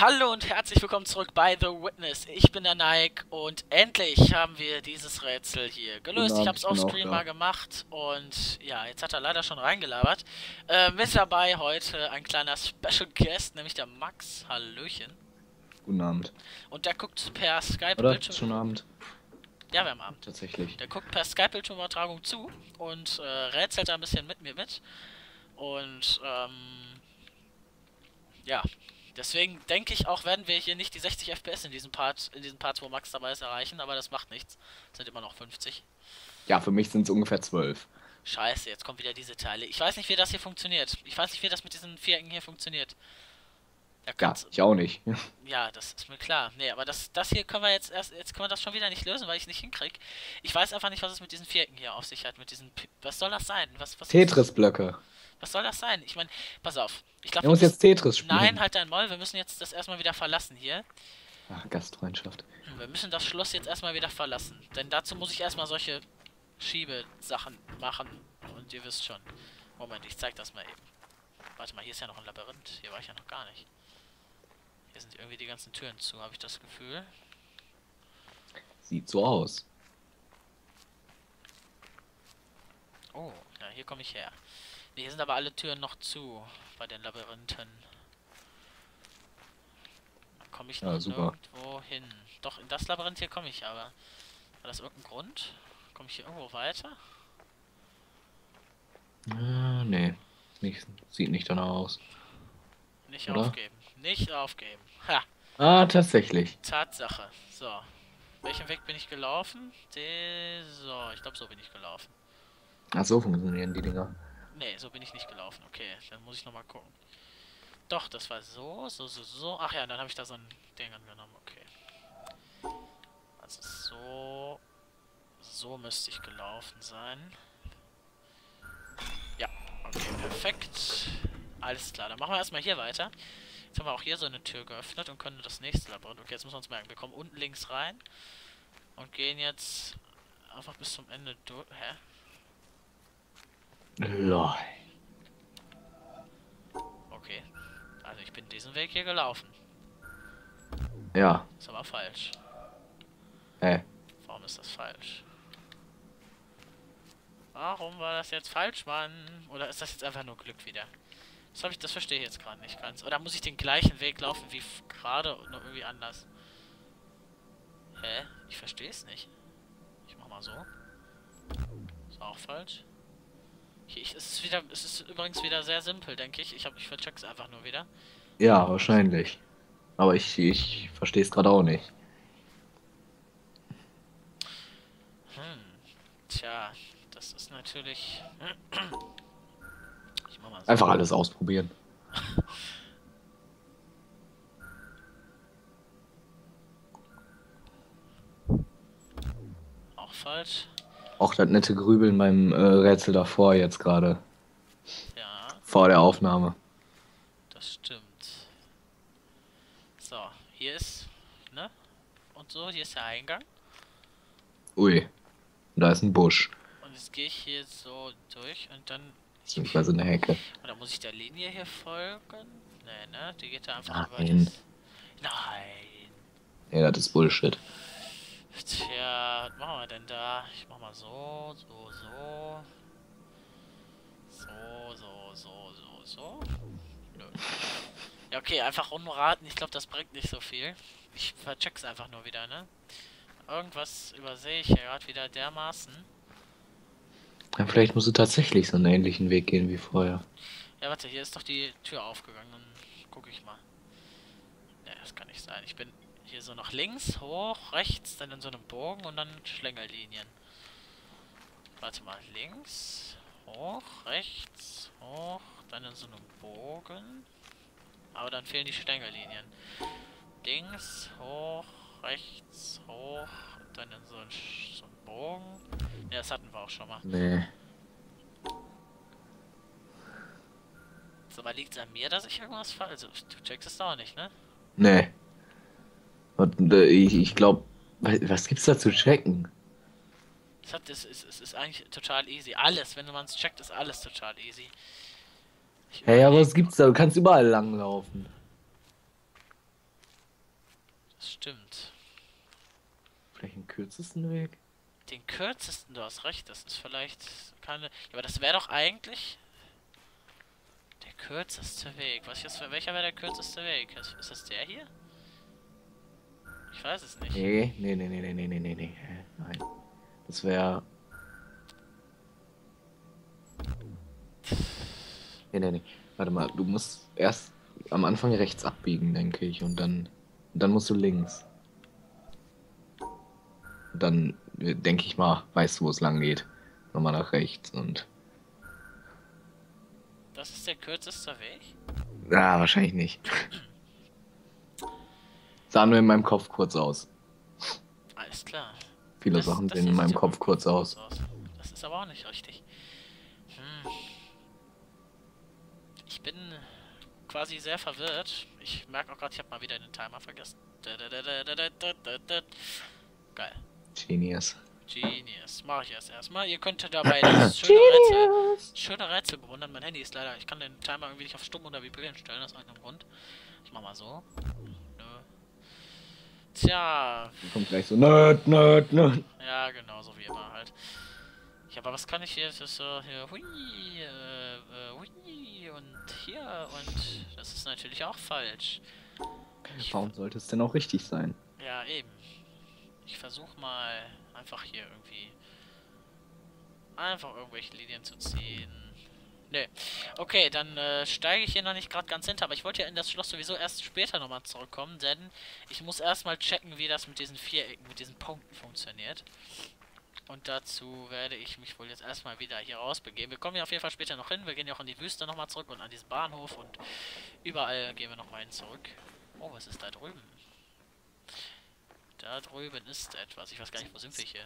Hallo und herzlich willkommen zurück bei The Witness. Ich bin der Nike und endlich haben wir dieses Rätsel hier gelöst. Abend, ich habe es offscreen mal gemacht und ja, jetzt hat er leider schon reingelabert. Äh, mit dabei heute ein kleiner Special Guest, nämlich der Max. Hallöchen. Guten Abend. Und der guckt per Skype-Bildschirm. schon Abend. Ja, wir haben Abend. Tatsächlich. Der guckt per Skype-Bildschirmübertragung zu und äh, rätselt da ein bisschen mit mir mit. Und ähm, ja, deswegen denke ich auch, werden wir hier nicht die 60 FPS in diesem Part, in diesem Part, wo Max dabei ist, erreichen, aber das macht nichts. Es sind immer noch 50. Ja, für mich sind es ungefähr zwölf. Scheiße, jetzt kommen wieder diese Teile. Ich weiß nicht, wie das hier funktioniert. Ich weiß nicht, wie das mit diesen Vierecken hier funktioniert. Ja, ich auch nicht. ja, das ist mir klar. Nee, aber das, das hier können wir jetzt erst, jetzt können wir das schon wieder nicht lösen, weil ich es nicht hinkrieg. Ich weiß einfach nicht, was es mit diesen Vierecken hier auf sich hat, mit diesen, Pi- was soll das sein? Was, was, Tetris-Blöcke. Was soll das sein? Ich meine, pass auf. Ich glaube, Er muss jetzt Tetris spielen. nein, halt dein Moll, wir müssen jetzt das erstmal wieder verlassen hier. Ach, Gastfreundschaft. Wir müssen das Schloss jetzt erstmal wieder verlassen, denn dazu muss ich erstmal solche Schiebesachen machen und ihr wisst schon. Moment, ich zeig das mal eben. Warte mal, hier ist ja noch ein Labyrinth. Hier war ich ja noch gar nicht. Hier sind irgendwie die ganzen Türen zu, habe ich das Gefühl. Sieht so aus. Oh, ja, hier komme ich her. Nee, hier sind aber alle Türen noch zu bei den Labyrinthen. Da komme ich Ja, nirgendwo hin. Doch, in das Labyrinth hier komme ich aber. War das irgendein Grund? Komme ich hier irgendwo weiter? Äh, nee. Nicht, sieht nicht danach aus. Nicht Oder? aufgeben. Nicht aufgeben. Ha, Ah, tatsächlich. Tatsache. So. Welchen Weg bin ich gelaufen? De so, ich glaube, so bin ich gelaufen. Ach, so funktionieren die Dinger. Nee, so bin ich nicht gelaufen. Okay, dann muss ich nochmal gucken. Doch, das war so, so, so, so. Ach ja, dann habe ich da so ein Ding angenommen. Okay. Also so. So müsste ich gelaufen sein. Ja, okay, perfekt. Alles klar, dann machen wir erstmal hier weiter. Jetzt haben wir auch hier so eine Tür geöffnet und können das nächste Labyrinth. Okay, jetzt müssen wir uns merken, wir kommen unten links rein und gehen jetzt einfach bis zum Ende durch. Hä? Lol. Okay. Also ich bin diesen Weg hier gelaufen. Ja. Ist aber falsch. Äh. Warum ist das falsch? Warum war das jetzt falsch, Mann? Oder ist das jetzt einfach nur Glück wieder? Das habe ich, das verstehe ich jetzt gerade nicht ganz. Oder muss ich den gleichen Weg laufen wie gerade und nur irgendwie anders? Hä? Ich verstehe es nicht. Ich mach mal so. Ist auch falsch. Ich, es ist wieder, es ist übrigens wieder sehr simpel, denke ich. Ich habe, ich vercheck's einfach nur wieder. Ja, wahrscheinlich. Aber ich, ich verstehe es gerade auch nicht. Hm. Tja, das ist natürlich. Ich mach mal so. Einfach alles ausprobieren. Auch falsch. Auch das nette Grübeln beim äh, Rätsel davor jetzt gerade. Ja, Vor der Aufnahme. das stimmt. So, hier ist. Ne? Und so, hier ist der Eingang. Ui. Und da ist ein Busch. Und jetzt gehe ich hier so durch und dann. Beziehungsweise eine Hecke. Oder muss ich der Linie hier folgen? Nee, ne? Die geht da einfach Nein. das. Nein. Nee, das ist Bullshit. Tja, was machen wir denn da? Ich mach mal so, so, so. So, so, so, so, so. Nö. Ja, okay, einfach unraten. Ich glaube, das bringt nicht so viel. Ich vercheck's einfach nur wieder, ne? Irgendwas übersehe ich hier gerade wieder dermaßen. Ja, vielleicht musst du tatsächlich so einen ähnlichen Weg gehen wie vorher. Ja, warte, hier ist doch die Tür aufgegangen. Dann gucke ich mal. Ne, das kann nicht sein. Ich bin hier so nach links, hoch, rechts, dann in so einem Bogen und dann Schlängellinien. Warte mal, links, hoch, rechts, hoch, dann in so einem Bogen. Aber dann fehlen die Schlängellinien. Links, hoch, rechts, hoch, dann in so einen, Sch- so einen Bogen. Ne, das hatten wir auch schon mal. Nee. So, aber liegt's an mir, dass ich irgendwas falsch... Also, du checkst es doch nicht, ne? Nee. Äh, ich, ich glaube, was gibt's da zu checken? Es, hat, es, es, es ist eigentlich total easy. Alles, wenn man es checkt, ist alles total easy. Ich Hey, aber was gibt's da? Du kannst überall langlaufen. Das stimmt. Vielleicht den kürzesten Weg? Den kürzesten, du hast recht, das ist vielleicht keine. Ja, aber das wäre doch eigentlich der kürzeste Weg. Was ist, welcher wäre der kürzeste Weg? Ist, ist das der hier? Ich weiß es nicht. Nee, nee, nee, nee, nee, nee, nee, nee. Nein. Das wäre. Nee, nee, nee. Warte mal, du musst erst am Anfang rechts abbiegen, denke ich, und dann. Und dann musst du links. Und dann denke ich mal, weißt du, wo es lang geht. Nochmal nach rechts und. Das ist der kürzeste Weg? Ja, wahrscheinlich nicht. Sah nur in meinem Kopf kurz aus. Alles klar. Viele Das- Sachen das sehen in meinem Kopf kurz aus. Das ist aber auch nicht richtig. Hm. Ich bin quasi sehr verwirrt. Ich merke auch gerade, ich habe mal wieder den Timer vergessen. Geil. Genius. Genius. Mache ich erst erstmal. Ihr könnt dabei das schöne Rätsel, schöne Rätsel bewundern. Mein Handy ist leider. Ich kann den Timer irgendwie nicht auf Stumm oder Vibrieren stellen, aus irgendeinem Grund. Ich mach mal so. Nö. Tja, Kommt gleich so, nerd, nerd, nerd. ja, genau, so wie immer halt. Ja, aber was kann ich hier? Das ist so hier, hui, äh, äh, hui, und hier, und das ist natürlich auch falsch. Ich, Warum sollte es denn auch richtig sein? ja, eben. Ich versuche mal einfach hier irgendwie einfach irgendwelche Linien zu ziehen. Nö. Okay, dann äh, steige ich hier noch nicht gerade ganz hinter, aber ich wollte ja in das Schloss sowieso erst später nochmal zurückkommen, denn ich muss erstmal checken, wie das mit diesen Vierecken, mit diesen Punkten funktioniert. Und dazu werde ich mich wohl jetzt erstmal wieder hier rausbegeben. Wir kommen ja auf jeden Fall später noch hin. Wir gehen ja auch in die Wüste nochmal zurück und an diesen Bahnhof und überall gehen wir nochmal hin zurück. Oh, was ist da drüben? Da drüben ist etwas. Ich weiß gar nicht, wo sind wir hier?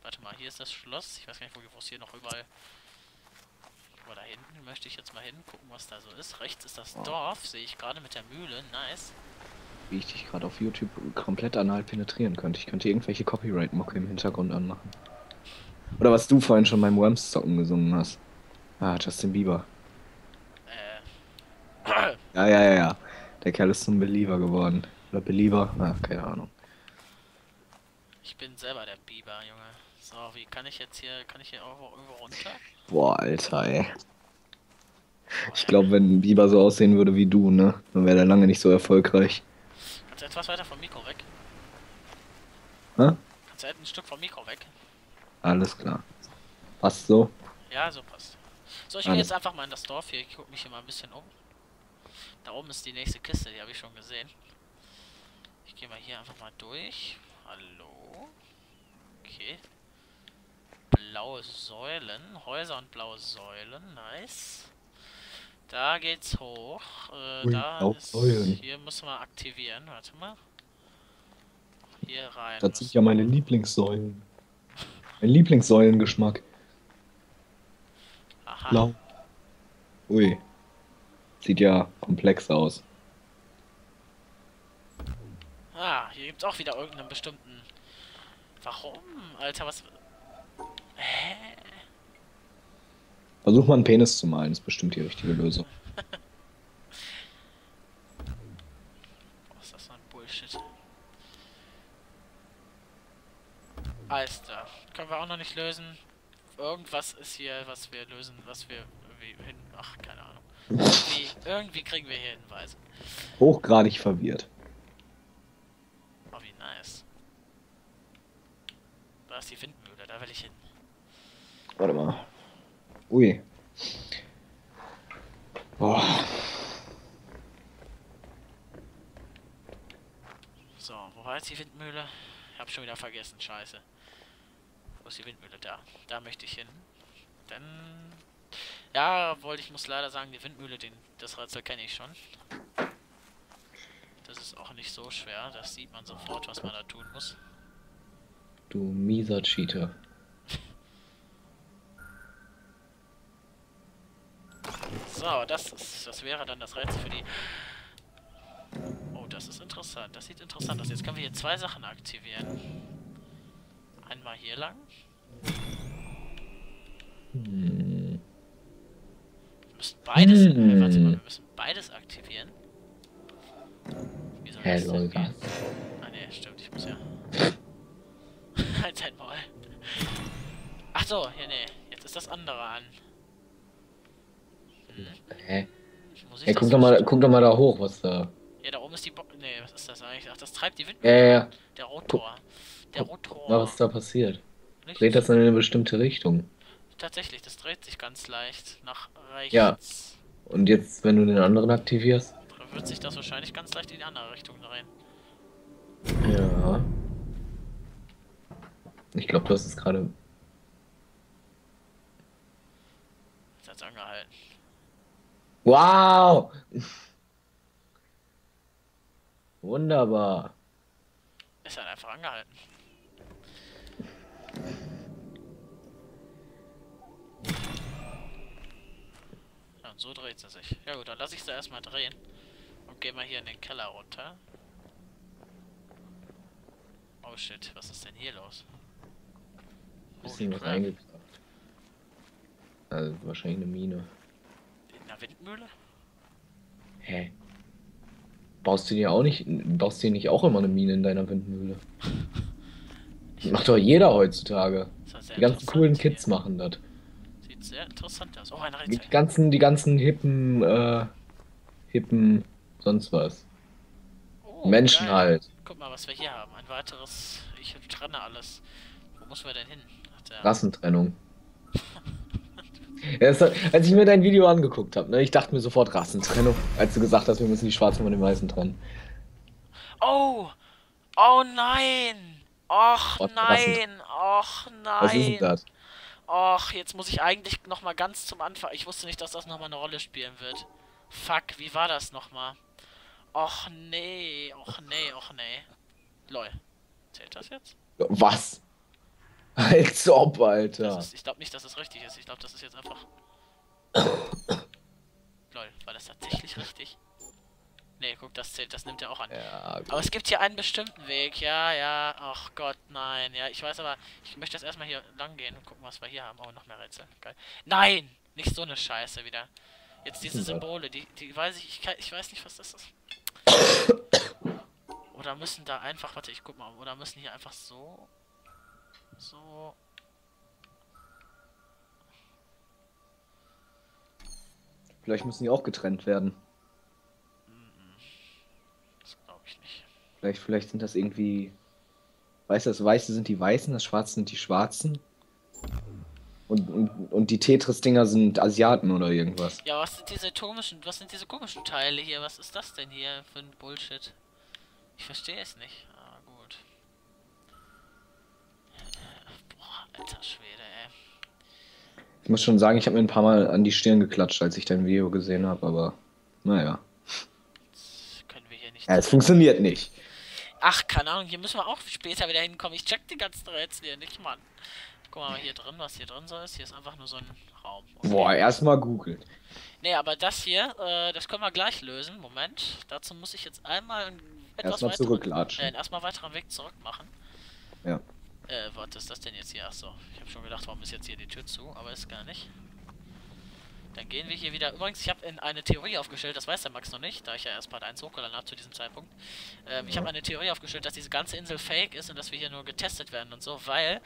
Warte mal, hier ist das Schloss. Ich weiß gar nicht, wo es hier noch überall... Aber da hinten möchte ich jetzt mal hin, gucken, was da so ist. Rechts ist das Oh. Dorf, sehe ich gerade mit der Mühle. Nice. Wie ich dich gerade auf YouTube komplett anal penetrieren könnte. Ich könnte irgendwelche Copyright-Mucke im Hintergrund anmachen. Oder was du vorhin schon beim Worms-Zocken gesungen hast. Ah, Justin Bieber. Äh. Ja, ja, ja, ja. Der Kerl ist zum Believer geworden. Oder Belieber? Ah, keine Ahnung. Ich bin selber der Biber, Junge. So, wie kann ich jetzt hier, kann ich hier irgendwo, irgendwo runter? Boah, Alter, ey. Ich glaube, wenn Bieber so aussehen würde wie du, ne? Dann wäre der lange nicht so erfolgreich. Kannst du etwas weiter vom Mikro weg? Hä? Kannst du ein Stück vom Mikro weg? Alles klar. Passt so? Ja, so passt. So, ich gehe jetzt einfach mal in das Dorf hier. Ich gucke mich hier mal ein bisschen um. Da oben ist die nächste Kiste, die habe ich schon gesehen. Ich gehe mal hier einfach mal durch. Hallo? Okay. Blaue Säulen. Häuser und blaue Säulen. Nice. Da geht's hoch. Äh, Ui, da ist, Säulen. Hier müssen wir aktivieren. Warte mal. Hier rein. Das sind ja meine Lieblingssäulen. Mein Lieblingssäulengeschmack. Aha. Blau. Ui. Sieht ja komplex aus. Ah, hier gibt's auch wieder irgendeinen bestimmten. Warum? Alter, was. Hä? Versuch mal einen Penis zu malen, ist bestimmt die richtige Lösung. Was ist das für ein Bullshit? Alles klar. Können wir auch noch nicht lösen. Irgendwas ist hier, was wir lösen, was wir irgendwie hin. Ach, keine Ahnung. Irgendwie, irgendwie kriegen wir hier Hinweise. Hochgradig verwirrt. Oh, wie nice. Da ist die Windmühle, da will ich hin. Warte mal. Ui. Boah. So, wo war jetzt die Windmühle? Ich hab schon wieder vergessen, scheiße. Wo ist die Windmühle? Da. Da möchte ich hin. Dann. Ja, wollte ich muss leider sagen, die Windmühle, den, das Rätsel kenne ich schon. Das ist auch nicht so schwer, das sieht man sofort, was man da tun muss. Du mieser Cheater. So, das ist, das wäre dann das Rätsel für die. Oh, das ist interessant. Das sieht interessant aus. Jetzt können wir hier zwei Sachen aktivieren. Einmal hier lang. Wir müssen beides. Äh, warte mal, wir müssen beides aktivieren. Wie soll Hä, das denn lol, gehen? was? Bums, ja. halt dein Maul. Ach so, ja, nee. Jetzt ist das andere an. Hä? Ey, guck doch, mal, guck doch mal da hoch, was da. Ja, da oben ist die Bo Nee, was ist das eigentlich? Ach, das treibt die Ja, Windmühle. ja, ja. Der Rotor. Der Rotor. Na, was da passiert? Nicht? Dreht das in eine bestimmte Richtung. Tatsächlich, das dreht sich ganz leicht nach rechts. Ja. Und jetzt, wenn du den anderen aktivierst? Dann wird sich das wahrscheinlich ganz leicht in die andere Richtung drehen. Ja. Ich glaube, du hast es gerade. Jetzt hat's angehalten. Wow! Wunderbar. Ist halt einfach angehalten. Ja, und so dreht sie sich. Ja gut, dann lasse ich sie erstmal drehen. Und gehe mal hier in den Keller runter. Oh shit, was ist denn hier los? Bisschen was eingeklappt. Also wahrscheinlich eine Mine. In der Windmühle? Hä? Baust du dir auch nicht, baust du dir nicht auch immer eine Mine in deiner Windmühle? Macht doch jeder heutzutage. Das Die ganzen coolen Kids hier. machen das. Sieht sehr interessant aus. Oh, ein Die ganzen, die ganzen hippen, äh, hippen, sonst was. Oh, Menschen geil. halt. Guck mal, was wir hier haben. Ein weiteres. Ich trenne alles. Wo müssen wir denn hin? Rassentrennung. Ja, als ich mir dein Video angeguckt habe, ne, ich dachte mir sofort Rassentrennung, als du gesagt hast, wir müssen die Schwarzen von den Weißen trennen. Oh! Oh nein! Och Was- nein! Och Was ist denn nein! das? Och, jetzt muss ich eigentlich noch mal ganz zum Anfang. Ich wusste nicht, dass das noch mal eine Rolle spielen wird. Fuck, wie war das noch mal? Och nee, och nee, och nee. Lol. Zählt das jetzt? Was? Als ob, Alter. Das ist, ich glaube nicht, dass es richtig ist. Ich glaube, das ist jetzt einfach. Lol, war das tatsächlich richtig? Nee, guck, das zählt, das nimmt er auch an. Ja. Aber es gibt hier einen bestimmten Weg, ja, ja. Ach Gott, nein. Ja, ich weiß aber, ich möchte jetzt erstmal hier lang gehen und gucken, was wir hier haben. Oh, noch mehr Rätsel. Geil. Nein! Nicht so eine Scheiße wieder. Jetzt diese Ja. Symbole, die, die weiß ich, ich, kann, ich weiß nicht, was das ist. Oder müssen da einfach, warte, ich guck mal, oder müssen hier einfach so. So. Vielleicht müssen die auch getrennt werden. Das glaube ich nicht. Vielleicht, vielleicht sind das irgendwie. Weißt du, das Weiße sind die Weißen, das Schwarze sind die Schwarzen. Und, und, und die Tetris-Dinger sind Asiaten oder irgendwas. Ja, was sind diese komischen, was sind diese komischen Teile hier? Was ist das denn hier für ein Bullshit? Ich verstehe es nicht. Alter Schwede, ey. Ich muss schon sagen, ich habe mir ein paar Mal an die Stirn geklatscht, als ich dein Video gesehen habe, aber naja. Das können wir hier nicht. Ja, es funktioniert nicht. Ach, keine Ahnung, hier müssen wir auch später wieder hinkommen. Ich check die ganzen Rätsel hier nicht, Mann. Guck mal hier drin, was hier drin so ist. Hier ist einfach nur so ein Raum. Okay. Boah, erstmal googelt. Nee, aber das hier, äh, das können wir gleich lösen. Moment. Dazu muss ich jetzt einmal etwas Erstmal weiteren, zurücklatschen. äh, erstmal weiteren Weg zurück machen. Ja. Äh, was ist das denn jetzt hier? Achso, ich habe schon gedacht, warum ist jetzt hier die Tür zu, aber ist gar nicht. Dann gehen wir hier wieder. Übrigens, ich habe in eine Theorie aufgestellt, das weiß der Max noch nicht, da ich ja erst Part 1 hochgeladen habe zu diesem Zeitpunkt. Ähm, Ich habe eine Theorie aufgestellt, dass diese ganze Insel fake ist und dass wir hier nur getestet werden und so, weil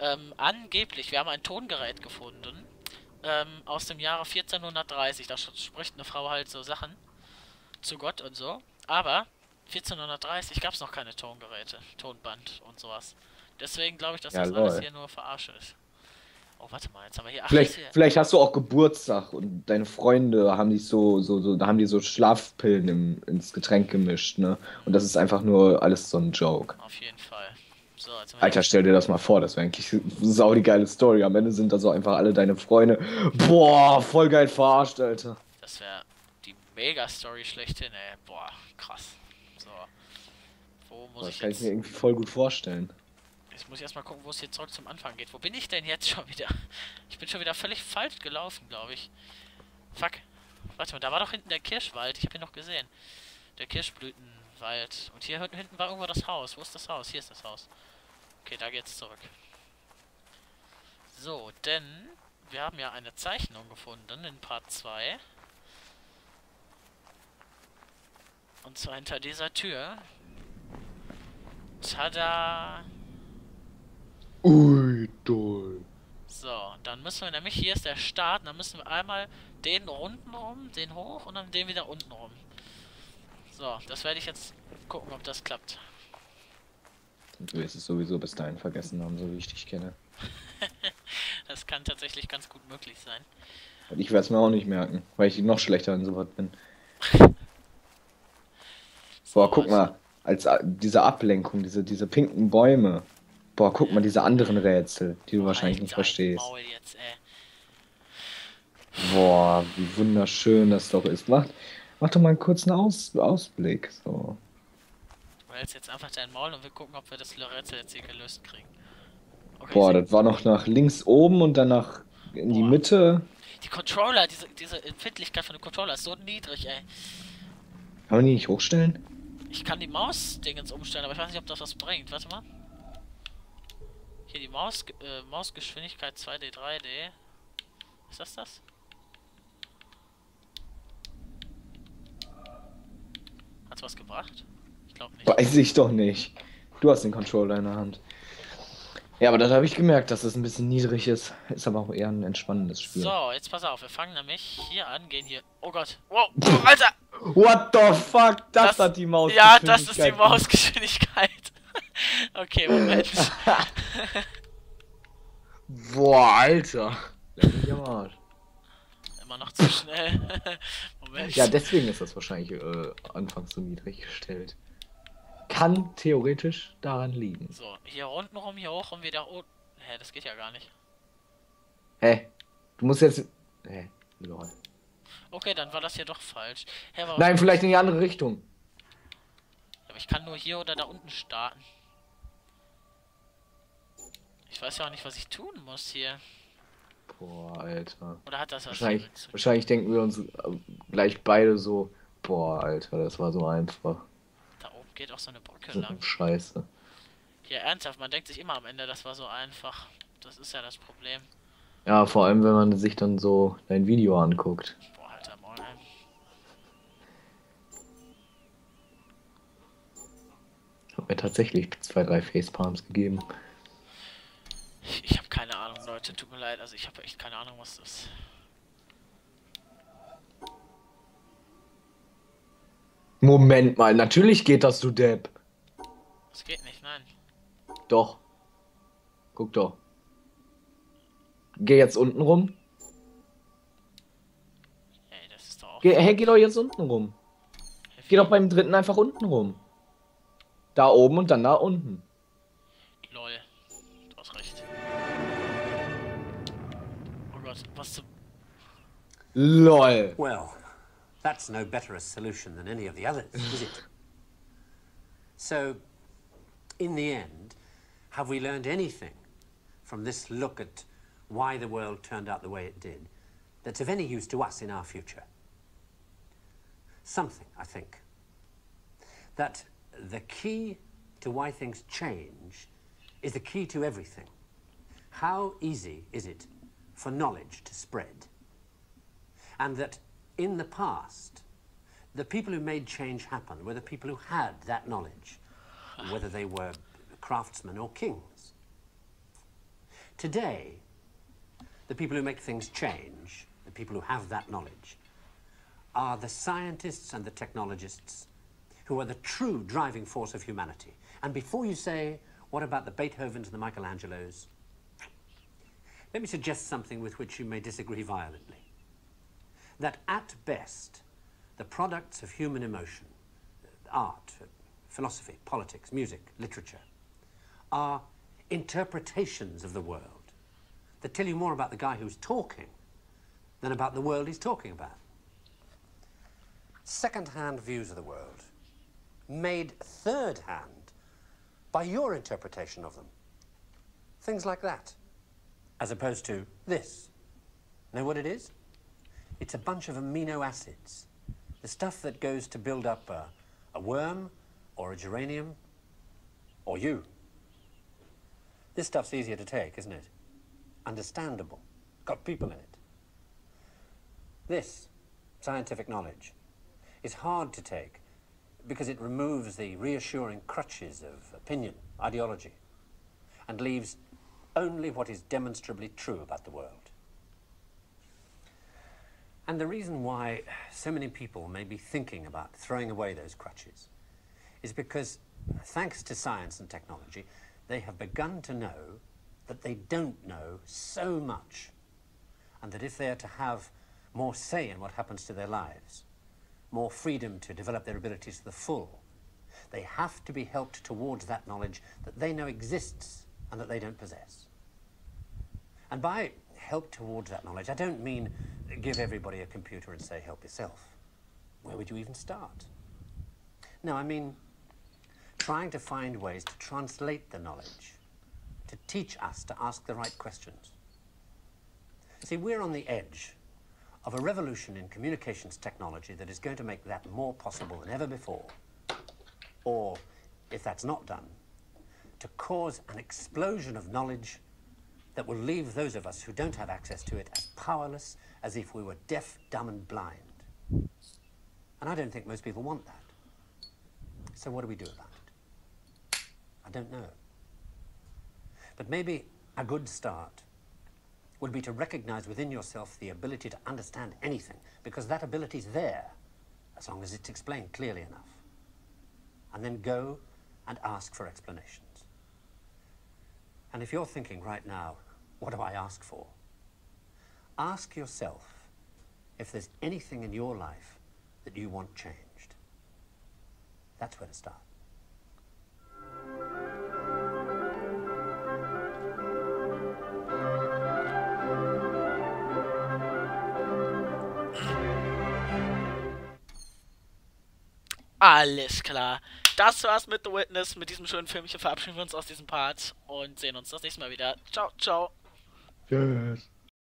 ähm, angeblich, wir haben ein Tongerät gefunden ähm, aus dem Jahre 1430. Da spricht eine Frau halt so Sachen zu Gott und so. Aber 1430 gab es noch keine Tongeräte, Tonband und sowas. Deswegen glaube ich, dass Ja, das alles lol. hier nur Verarsche ist. Oh, warte mal, jetzt haben wir hier. Ach, Vielleicht, hier. vielleicht hast du auch Geburtstag und deine Freunde haben dich so, so, so, da haben die so Schlafpillen im, ins Getränk gemischt, ne? Und das ist einfach nur alles so ein Joke. Auf jeden Fall. So, Alter, stell dir das mal vor, das wäre eigentlich sau die geile Story. Am Ende sind da so einfach alle deine Freunde. Boah, voll geil verarscht, Alter. Das wäre die Mega-Story schlechthin, ey. Boah, krass. So. Wo muss Das ich kann ich jetzt... mir irgendwie voll gut vorstellen. Muss ich erstmal gucken, wo es hier zurück zum Anfang geht. Wo bin ich denn jetzt schon wieder? Ich bin schon wieder völlig falsch gelaufen, glaube ich. Fuck. Warte mal, da war doch hinten der Kirschwald. Ich habe ihn noch gesehen. Der Kirschblütenwald. Und hier hinten war irgendwo das Haus. Wo ist das Haus? Hier ist das Haus. Okay, da geht's zurück. So, denn wir haben ja eine Zeichnung gefunden in Part 2. Und zwar hinter dieser Tür. Tada! Ui, toll. So, dann müssen wir nämlich, hier ist der Start, dann müssen wir einmal den unten rum, den hoch und dann den wieder unten rum. So, das werde ich jetzt gucken, ob das klappt. Du wirst es sowieso bis dahin vergessen haben, so wie ich dich kenne. das kann tatsächlich ganz gut möglich sein. Und ich werde es mir auch nicht merken, weil ich noch schlechter in sowas bin. Boah, guck mal, als äh, diese Ablenkung, diese, diese pinken Bäume. Boah, guck mal, diese anderen Rätsel, die du wahrscheinlich nicht verstehst. Jetzt. Boah, wie wunderschön das doch ist. Mach, mach doch mal einen kurzen Aus, Ausblick. So. Du hältst jetzt einfach dein Maul und wir gucken, ob wir das Rätsel jetzt hier gelöst kriegen. Okay, Boah, das war noch nach links oben und dann nach in die Boah. Mitte. Die Controller, diese, diese Empfindlichkeit von dem Controller ist so niedrig, ey. Kann man die nicht hochstellen? Ich kann die Maus-Dingens umstellen, aber ich weiß nicht, ob das was bringt. Warte mal. Hier die Maus, äh, Mausgeschwindigkeit 2D, 3D. Ist das das? Hat's was gebracht? Ich glaube nicht. Weiß ich doch nicht. Du hast den Controller in der Hand. Ja, aber das habe ich gemerkt, dass es ein bisschen niedrig ist. Ist aber auch eher ein entspannendes Spiel. So, jetzt pass auf, wir fangen nämlich hier an, gehen hier. Oh Gott. Wow, Alter! What the fuck? Das, Das- hat die Maus. Ja, das ist die Mausgeschwindigkeit. Okay, Moment. Boah, Alter. Leck mich am Arsch. Immer noch zu schnell. Moment. Ja, deswegen ist das wahrscheinlich äh, anfangs so niedrig gestellt. Kann theoretisch daran liegen. So, hier unten rum, hier hoch und wieder unten. Hä, das geht ja gar nicht. Hä? Du musst jetzt. Hä? Lol. Okay, dann war das hier doch falsch. Hä, warum? Nein, vielleicht in die andere Richtung. Aber ich kann nur hier oder da unten starten. Ich weiß ja auch nicht, was ich tun muss hier. Boah, Alter. Oder hat das was Wahrscheinlich, wahrscheinlich denken wir uns äh, gleich beide so. Boah, Alter, das war so einfach. Da oben geht auch so eine Brücke lang. Scheiße. Hier, ernsthaft, man denkt sich immer am Ende, das war so einfach. Das ist ja das Problem. Ja, vor allem, wenn man sich dann so dein Video anguckt. Boah, alter Maul, ey. Hat mir tatsächlich zwei, drei Facepalms gegeben. Ich, ich habe keine Ahnung, Leute, tut mir leid. Also ich habe echt keine Ahnung, was das ist. Moment mal, natürlich geht das, du Depp. Das geht nicht, nein. Doch. Guck doch. Geh jetzt unten rum. Ey, das ist doch auch... Geh, hey, geh doch jetzt unten rum. Geh doch beim dritten einfach unten rum. Da oben und dann da unten. Gott, was zum... LOL. Well, that's no better a solution than any of the others, is it? So, in the end, have we learned anything from this look at why the world turned out the way it did that's of any use to us in our future? Something, I think. That the key to why things change is the key to everything. How easy is it for knowledge to spread? and that in the past, the people who made change happen were the people who had that knowledge, whether they were craftsmen or kings. Today, the people who make things change, the people who have that knowledge, are the scientists and the technologists who are the true driving force of humanity. And before you say, what about the Beethovens and the Michelangelos? Let me suggest something with which you may disagree violently that at best, the products of human emotion, art, philosophy, politics, music, literature, are interpretations of the world that tell you more about the guy who's talking than about the world he's talking about. Second hand views of the world, made third hand by your interpretation of them. Things like that, as opposed to this. Know what it is? It's a bunch of amino acids. The stuff that goes to build up a, a worm or a geranium or you. This stuff's easier to take, isn't it? Understandable. Got people in it. This, scientific knowledge, is hard to take because it removes the reassuring crutches of opinion, ideology, and leaves only what is demonstrably true about the world. And the reason why so many people may be thinking about throwing away those crutches is because, thanks to science and technology, they have begun to know that they don't know so much, and that if they are to have more say in what happens to their lives, more freedom to develop their abilities to the full, they have to be helped towards that knowledge that they know exists and that they don't possess. And by help towards that knowledge, I don't mean give everybody a computer and say, help yourself. Where would you even start? No, I mean trying to find ways to translate the knowledge, to teach us to ask the right questions. See, we're on the edge of a revolution in communications technology that is going to make that more possible than ever before. Or, if that's not done, to cause an explosion of knowledge that will leave those of us who don't have access to it as powerless as if we were deaf, dumb, and blind. And I don't think most people want that. So what do we do about it? I don't know. But maybe a good start would be to recognize within yourself the ability to understand anything, because that ability is there, as long as it's explained clearly enough. And then go and ask for explanations. And if you're thinking right now, what do I ask for? Ask yourself if there's anything in your life that you want changed. That's where to start. Alles klar. Das war's mit The Witness, mit diesem schönen Filmchen verabschieden wir uns aus diesem Part und sehen uns das nächste Mal wieder. Ciao, ciao. Yes.